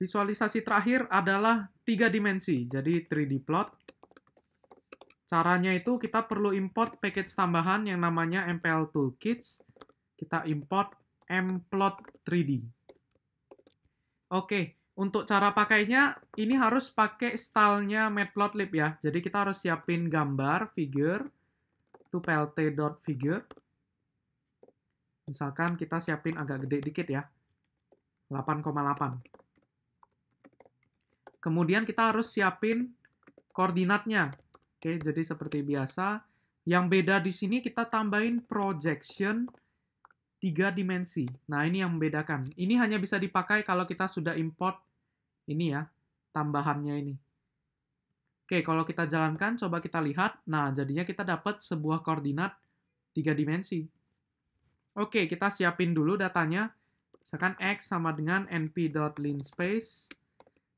Visualisasi terakhir adalah tiga dimensi, jadi 3D plot. Caranya itu kita perlu import package tambahan yang namanya MPL Toolkits. Kita import mplot 3D. Oke, untuk cara pakainya, ini harus pakai stylenya matplotlib ya. Jadi kita harus siapin gambar, figure, itu plt.figure. Misalkan kita siapin agak gede dikit ya, 8,8. Kemudian kita harus siapin koordinatnya. Oke, jadi seperti biasa. Yang beda di sini kita tambahin projection tiga dimensi. Nah, ini yang membedakan. Ini hanya bisa dipakai kalau kita sudah import ini ya, tambahannya ini. Oke, kalau kita jalankan, coba kita lihat. Nah, jadinya kita dapat sebuah koordinat tiga dimensi. Oke, kita siapin dulu datanya. Misalkan x sama dengan np.linspace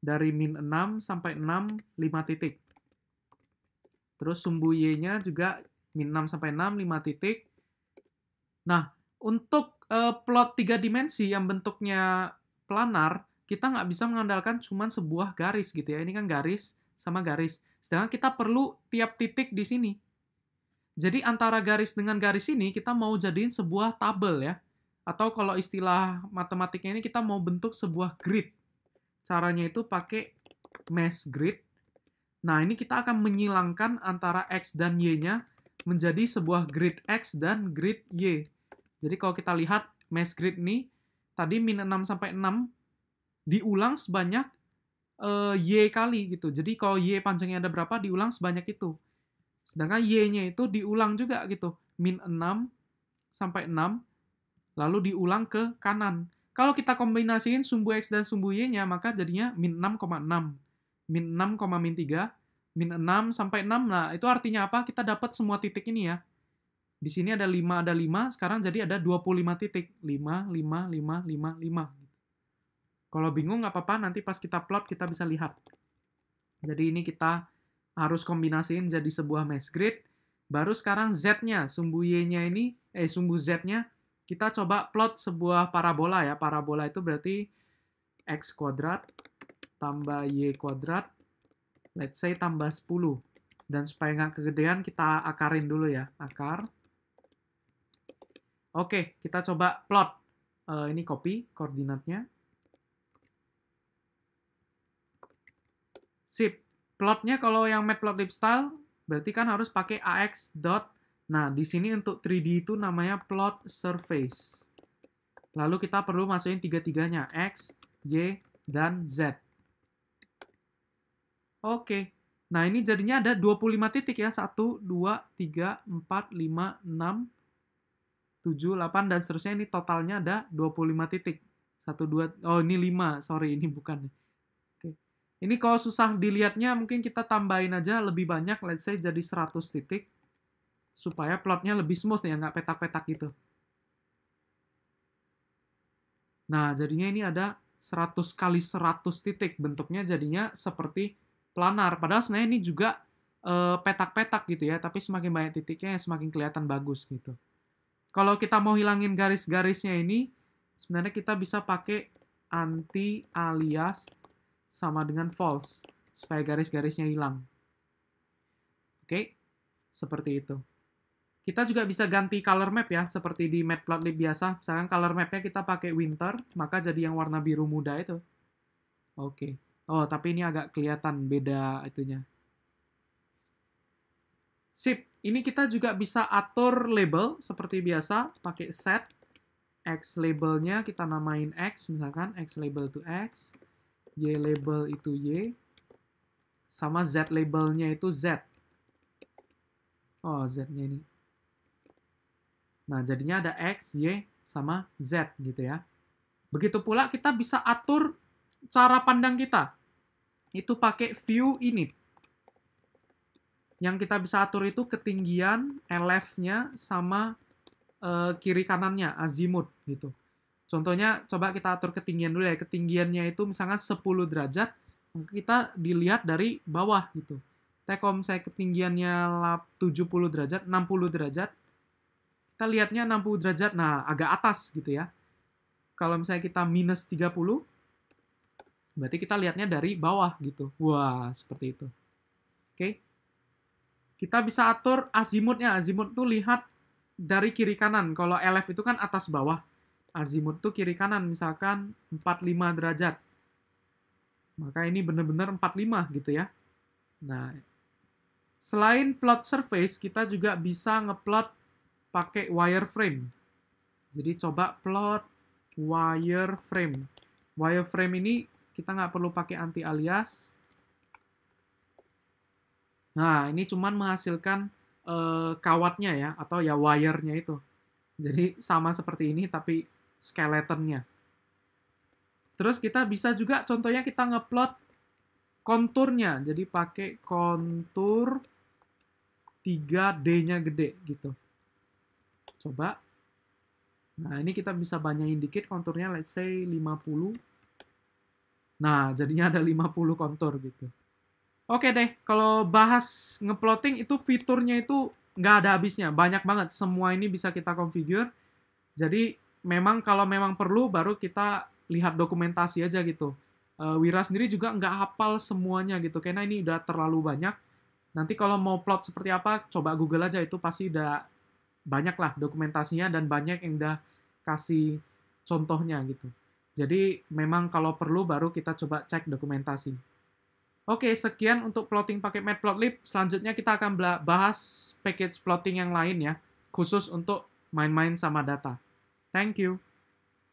dari min 6 sampai 6, 5 titik. Terus sumbu Y-nya juga min 6 sampai 6, 5 titik. Nah, untuk uh, plot tiga dimensi yang bentuknya planar, kita nggak bisa mengandalkan cuma sebuah garis gitu ya. Ini kan garis sama garis. Sedangkan kita perlu tiap titik di sini. Jadi antara garis dengan garis ini kita mau jadiin sebuah tabel ya. Atau kalau istilah matematiknya ini kita mau bentuk sebuah grid. Caranya itu pakai mesh grid. Nah, ini kita akan menyilangkan antara X dan Y-nya menjadi sebuah grid X dan grid Y. Jadi kalau kita lihat mesh grid ini, tadi min 6 sampai 6 diulang sebanyak uh, Y kali gitu. Jadi kalau Y panjangnya ada berapa, diulang sebanyak itu. Sedangkan Y-nya itu diulang juga gitu. Min 6 sampai 6, lalu diulang ke kanan. Kalau kita kombinasiin sumbu X dan sumbu Y-nya, maka jadinya min 6,6. Min 6, min 3, min 6 sampai 6. Nah, itu artinya apa? Kita dapat semua titik ini ya. Di sini ada 5, ada 5, sekarang jadi ada 25 titik. 5, 5, 5, 5, 5. Kalau bingung nggak apa-apa, nanti pas kita plot kita bisa lihat. Jadi ini kita harus kombinasiin jadi sebuah mesh grid. Baru sekarang Z-nya, sumbu Y-nya ini, eh sumbu Z-nya kita coba plot sebuah parabola ya. Parabola itu berarti x kuadrat tambah y kuadrat, let's say tambah 10. Dan supaya nggak kegedean, kita akarin dulu ya, akar. Oke, kita coba plot. Uh, ini copy koordinatnya. Sip. Plotnya kalau yang matplotlib style, berarti kan harus pakai ax Nah, di sini untuk 3D itu namanya plot surface. Lalu kita perlu masukin tiga-tiganya, X, Y, dan Z. Oke. Nah, ini jadinya ada 25 titik ya. 1, 2, 3, 4, 5, 6, 7, 8, dan seterusnya. Ini totalnya ada 25 titik. 1, 2, oh ini 5. Sorry, ini bukan. Oke. Ini kalau susah dilihatnya, mungkin kita tambahin aja lebih banyak. Let's say jadi 100 titik supaya plotnya lebih smooth ya, nggak petak-petak gitu. Nah, jadinya ini ada 100 kali 100 titik. Bentuknya jadinya seperti planar. Padahal sebenarnya ini juga eh, petak-petak gitu ya, tapi semakin banyak titiknya semakin kelihatan bagus gitu. Kalau kita mau hilangin garis-garisnya ini, sebenarnya kita bisa pakai anti alias sama dengan false, supaya garis-garisnya hilang. Oke, seperti itu. Kita juga bisa ganti color map ya, seperti di Matplotlib biasa. Misalkan color mapnya kita pakai winter, maka jadi yang warna biru muda itu. Oke. Oh, tapi ini agak kelihatan beda itunya. Sip. Ini kita juga bisa atur label seperti biasa, pakai set. X labelnya kita namain X, misalkan X label to X. Y label itu Y. Sama Z labelnya itu Z. Oh, Z-nya ini. Nah, jadinya ada X, Y, sama Z gitu ya. Begitu pula kita bisa atur cara pandang kita. Itu pakai view init. Yang kita bisa atur itu ketinggian, LF-nya, sama uh, kiri kanannya, azimut gitu. Contohnya, coba kita atur ketinggian dulu ya. Ketinggiannya itu misalnya 10 derajat, kita dilihat dari bawah gitu. Kalau misalnya ketinggiannya 70 derajat, 60 derajat, kita lihatnya 60 derajat, nah agak atas gitu ya. Kalau misalnya kita minus 30, Berarti kita lihatnya dari bawah gitu. Wah, seperti itu. Oke. Kita bisa atur azimutnya. Azimut tuh lihat dari kiri kanan. Kalau LF itu kan atas bawah. Azimut tuh kiri kanan, misalkan 45 derajat. Maka ini benar-benar 45 gitu ya. Nah, selain plot surface, kita juga bisa ngeplot pakai wireframe. Jadi coba plot wireframe. Wireframe ini kita nggak perlu pakai anti alias. Nah, ini cuman menghasilkan uh, kawatnya ya, atau ya wire-nya itu. Jadi sama seperti ini, tapi skeletonnya. Terus kita bisa juga, contohnya kita ngeplot konturnya. Jadi pakai kontur 3D-nya gede gitu. Coba. Nah, ini kita bisa banyakin dikit konturnya, let's say 50. Nah, jadinya ada 50 kontur gitu. Oke deh, kalau bahas ngeplotting itu fiturnya itu nggak ada habisnya. Banyak banget. Semua ini bisa kita configure. Jadi, memang kalau memang perlu, baru kita lihat dokumentasi aja gitu. Uh, Wira sendiri juga nggak hafal semuanya gitu, karena ini udah terlalu banyak. Nanti kalau mau plot seperti apa, coba Google aja itu pasti udah banyak lah dokumentasinya dan banyak yang udah kasih contohnya gitu. Jadi memang kalau perlu baru kita coba cek dokumentasi. Oke, sekian untuk plotting pakai Matplotlib. Selanjutnya kita akan bahas package plotting yang lain ya, khusus untuk main-main sama data. Thank you.